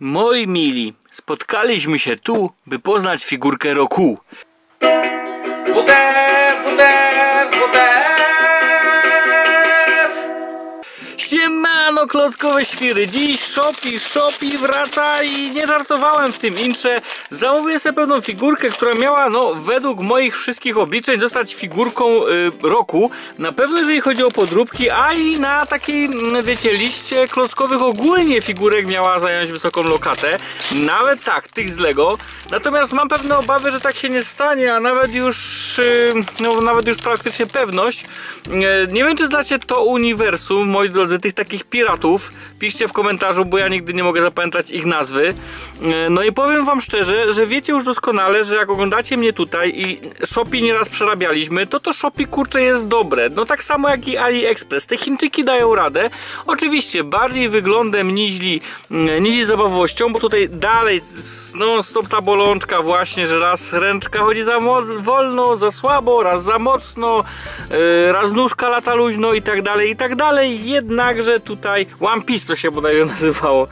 Moi mili, spotkaliśmy się tu, by poznać figurkę roku. WTF, Klockowe świry! Dziś Shopi, Shopi wraca i nie żartowałem w tym intrze. Zamówiłem sobie pewną figurkę, która miała, no, według moich wszystkich obliczeń zostać figurką y, roku. Na pewno jeżeli chodzi o podróbki, a i na takiej, mm, wiecie, liście klockowych ogólnie figurek miała zająć wysoką lokatę. Nawet tak, tych z Lego. Natomiast mam pewne obawy, że tak się nie stanie, a nawet już, y, no, nawet już praktycznie pewność. Y, nie wiem, czy znacie to uniwersum, moi drodzy, tych takich piratów. Piszcie w komentarzu, bo ja nigdy nie mogę zapamiętać ich nazwy. E, No i powiem wam szczerze, że wiecie już doskonale, że jak oglądacie mnie tutaj i Shopee nieraz przerabialiśmy, to to Shopee kurczę jest dobre. No tak samo jak i AliExpress. Te Chińczyki dają radę. Oczywiście bardziej wyglądem niźli, mm, niźli zabawowością, bo tutaj dalej no stop ta bolączka właśnie, że raz ręczka chodzi za wolno, za słabo, raz za mocno, yy, raz nóżka lata luźno i tak dalej, i tak dalej. Jednakże tutaj One Piece to się bodajże nazywało.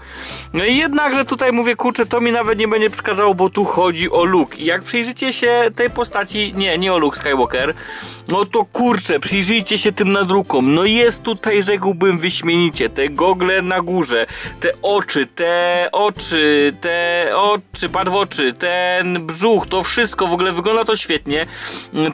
No i jednakże tutaj mówię, kurczę, to mi nawet nie będzie przeszkadzało, bo tu chodzi o Luke. I jak przyjrzycie się tej postaci, nie, nie o Luke Skywalker, no to kurczę, przyjrzyjcie się tym nadrukom. No jest tutaj, rzekłbym, wyśmienicie. Te gogle na górze, te oczy, te oczy, te oczy, w ten brzuch, to wszystko, w ogóle wygląda to świetnie.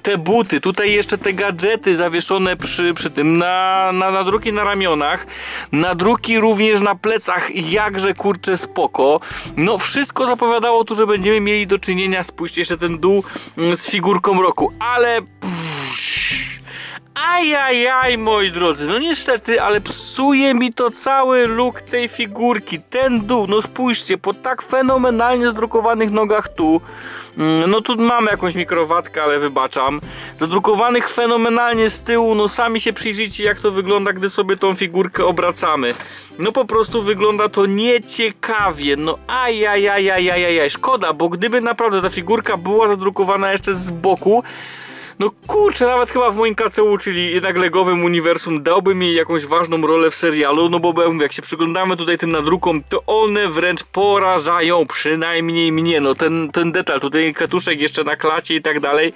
Te buty, tutaj jeszcze te gadżety zawieszone przy, przy tym, na, na nadruki na ramionach, nadruki również na plecach, jakże kurczę spoko. No wszystko zapowiadało tu, że będziemy mieli do czynienia, spójrzcie jeszcze ten dół, mm, z figurką roku, ale... Ajajaj, moi drodzy, no niestety, ale psuje mi to cały look tej figurki, ten dół, no spójrzcie, po tak fenomenalnie zdrukowanych nogach tu, mm, no tu mamy jakąś mikrowatkę, ale wybaczam, zadrukowanych fenomenalnie z tyłu, no sami się przyjrzyjcie jak to wygląda, gdy sobie tą figurkę obracamy, no po prostu wygląda to nieciekawie, no ajajajajajajaj, szkoda, bo gdyby naprawdę ta figurka była zadrukowana jeszcze z boku, no kurczę, nawet chyba w moim KCU, czyli jednak legowym uniwersum, dałby mi jakąś ważną rolę w serialu, no bo mówię, jak się przyglądamy tutaj tym nadrukom, to one wręcz porażają, przynajmniej mnie, no ten, ten detal, tutaj katuszek jeszcze na klacie i tak dalej,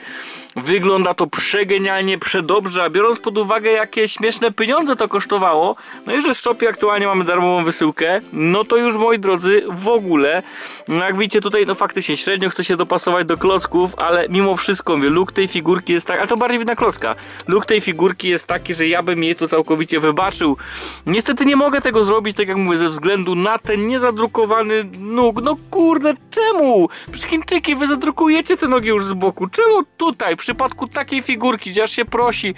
wygląda to przegenialnie, przedobrze, a biorąc pod uwagę jakie śmieszne pieniądze to kosztowało, no i że w Shopie aktualnie mamy darmową wysyłkę, no to już moi drodzy, w ogóle, no jak widzicie tutaj, no faktycznie średnio chce się dopasować do klocków, ale mimo wszystko, mówię, look tej figurki jest tak, ale to bardziej widna klocka. Look tej figurki jest taki, że ja bym jej to całkowicie wybaczył. Niestety nie mogę tego zrobić, tak jak mówię, ze względu na ten niezadrukowany nóg. No kurde, czemu? Przecież Chińczyki, wy zadrukujecie te nogi już z boku. Czemu tutaj, przypadku takiej figurki, gdzie aż się prosi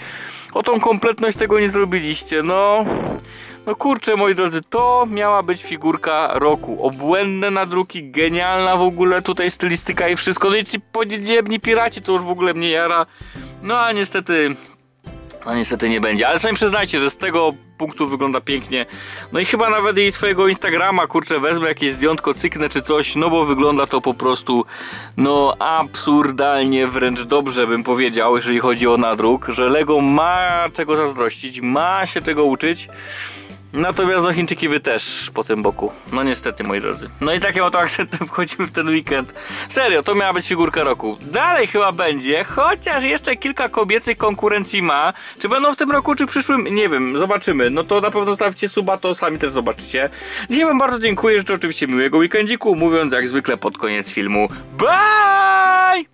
o tą kompletność, tego nie zrobiliście? No... No kurczę, moi drodzy, to miała być figurka roku. Obłędne nadruki, genialna w ogóle tutaj stylistyka i wszystko. No i ci podziemni piraci, co już w ogóle mnie jara. No a niestety... No niestety nie będzie, ale sami przyznajcie, że z tego punktu wygląda pięknie. No i chyba nawet jej swojego Instagrama, kurczę, wezmę jakieś zdjątko, cyknę czy coś, no bo wygląda to po prostu, no absurdalnie, wręcz dobrze bym powiedział, jeżeli chodzi o nadruk, że Lego ma czego zazdrościć, ma się czego uczyć. Natomiast no Chińczyki wy też po tym boku. No niestety moi drodzy. No i takim oto akcentem wchodzimy w ten weekend. Serio, to miała być figurka roku. Dalej chyba będzie, chociaż jeszcze kilka kobiecych konkurencji ma. Czy będą w tym roku, czy przyszłym? Nie wiem, zobaczymy. No to na pewno zostawcie suba, to sami też zobaczycie. Dzisiaj wam bardzo dziękuję, życzę oczywiście miłego weekendziku, mówiąc jak zwykle pod koniec filmu. Bye!